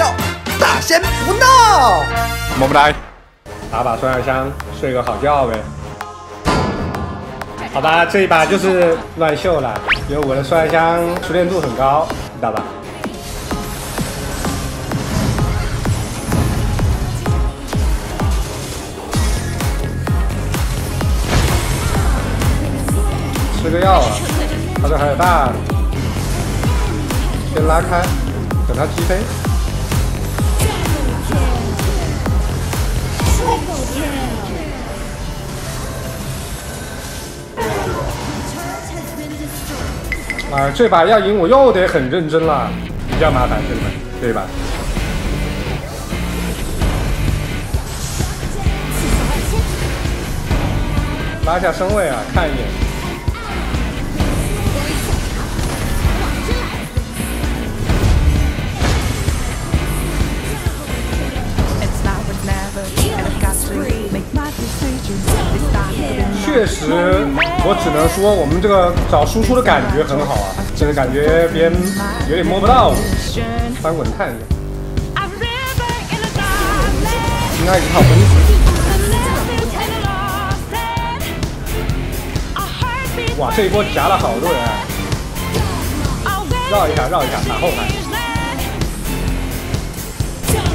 笑，大仙不闹。么么哒，打把双阳香，睡个好觉呗。好吧，这一把就是乱秀了，因为我的双阳香熟练度很高，知道吧？吃个药啊，他这还有大，先拉开，等他击飞。啊，这把要赢我又得很认真了，比较麻烦，兄弟们，这一把？拉下身位啊，看一眼。确实，我只能说我们这个找输出的感觉很好啊，真的感觉别人有点摸不到我。翻滚看一下，应该一套分析。哇，这一波夹了好多人，绕一下，绕一下，打后排。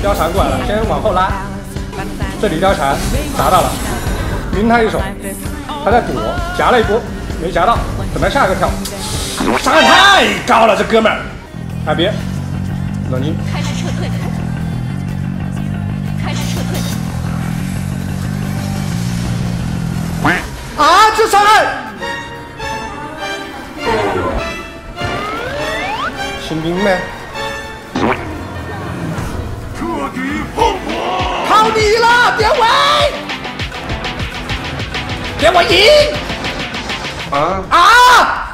貂蝉过来了，先往后拉，这里貂蝉砸到了，晕他一手。他在躲，夹了一波，没夹到，等他下一个跳，伤害太高了，这哥们儿，啊别，冷静，开始撤退，开始撤退，啊这伤害，清兵呗，彻底疯狂，靠你了，典韦。deu aí? Ah! Ah!